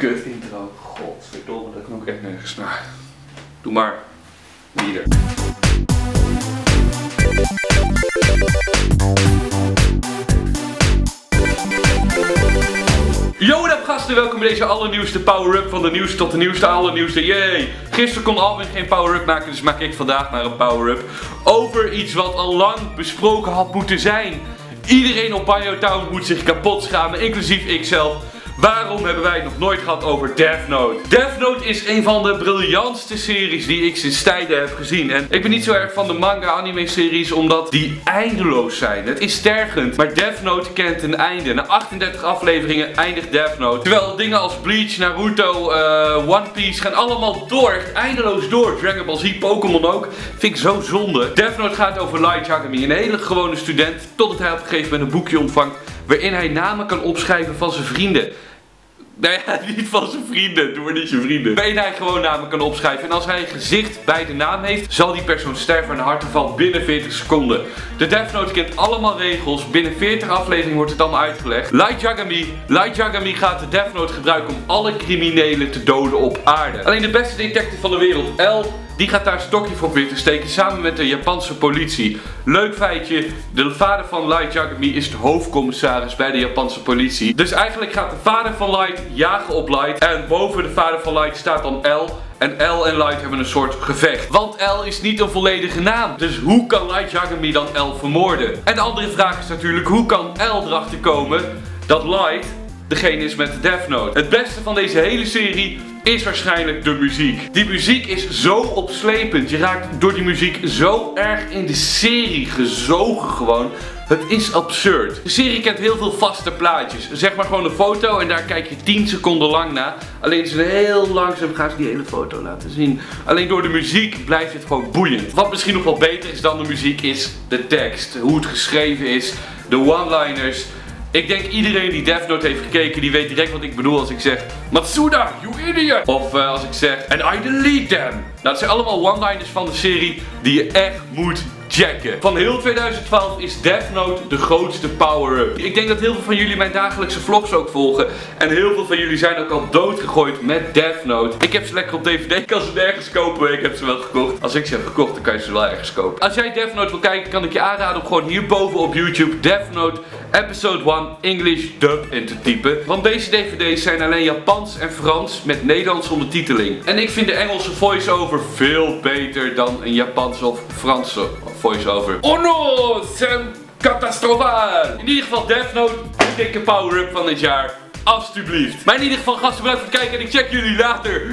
kut intro. Godverdomme, dat kan ook echt nergens naar. Doe maar. Lieder. Yo, wat gasten, welkom bij deze allernieuwste power-up van de nieuwste tot de nieuwste allernieuwste. Yay! Gisteren kon Alvin geen power-up maken, dus maak ik vandaag maar een power-up. Over iets wat al lang besproken had moeten zijn. Iedereen op Biotown moet zich kapot schamen, inclusief ikzelf. Waarom hebben wij het nog nooit gehad over Death Note? Death Note is een van de briljantste series die ik sinds tijden heb gezien. En ik ben niet zo erg van de manga anime series omdat die eindeloos zijn. Het is tergend, maar Death Note kent een einde. Na 38 afleveringen eindigt Death Note. Terwijl dingen als Bleach, Naruto, uh, One Piece gaan allemaal door. Echt eindeloos door. Dragon Ball Z, Pokémon ook. Vind ik zo zonde. Death Note gaat over Light Yagami, een hele gewone student. Totdat hij op een gegeven moment een boekje ontvangt waarin hij namen kan opschrijven van zijn vrienden. Nee, niet van zijn vrienden. Doe maar niet je vrienden. Waarin hij gewoon namen kan opschrijven. En als hij een gezicht bij de naam heeft, zal die persoon sterven aan een hartaanval binnen 40 seconden. De Death Note kent allemaal regels. Binnen 40 afleveringen wordt het allemaal uitgelegd. Light Yagami. Light Yagami gaat de Death Note gebruiken om alle criminelen te doden op aarde. Alleen de beste detective van de wereld, L die gaat daar een stokje voor proberen te steken samen met de Japanse politie. Leuk feitje, de vader van Light Yagami is de hoofdcommissaris bij de Japanse politie. Dus eigenlijk gaat de vader van Light jagen op Light. En boven de vader van Light staat dan L. En L en Light hebben een soort gevecht. Want L is niet een volledige naam. Dus hoe kan Light Yagami dan L vermoorden? En de andere vraag is natuurlijk, hoe kan L erachter komen dat Light degene is met de Death Note? Het beste van deze hele serie is waarschijnlijk de muziek. Die muziek is zo opslepend. Je raakt door die muziek zo erg in de serie gezogen gewoon. Het is absurd. De serie kent heel veel vaste plaatjes. Zeg maar gewoon een foto en daar kijk je 10 seconden lang naar. Alleen ze heel langzaam gaan ze die hele foto laten zien. Alleen door de muziek blijft het gewoon boeiend. Wat misschien nog wel beter is dan de muziek is de tekst. Hoe het geschreven is. De one-liners. Ik denk iedereen die Death Note heeft gekeken, die weet direct wat ik bedoel als ik zeg Matsuda, you idiot! Of uh, als ik zeg And I delete them. Nou, dat zijn allemaal one-liners van de serie die je echt moet checken. Van heel 2012 is Death Note de grootste power-up. Ik denk dat heel veel van jullie mijn dagelijkse vlogs ook volgen. En heel veel van jullie zijn ook al doodgegooid met Death Note. Ik heb ze lekker op DVD. Ik kan ze nergens kopen. Ik heb ze wel gekocht. Als ik ze heb gekocht, dan kan je ze wel ergens kopen. Als jij Death Note wil kijken, kan ik je aanraden om gewoon hierboven op YouTube Death Note Episode 1 English Dub in te typen. Want deze dvd's zijn alleen Japans en Frans met Nederlandse ondertiteling. En ik vind de Engelse voice-over veel beter dan een Japanse of Franse voice-over. Oh no, Sam catastrofaal. In ieder geval Death Note, dikke power-up van dit jaar. Alsjeblieft. Maar in ieder geval gasten bedankt voor het kijken en ik check jullie later.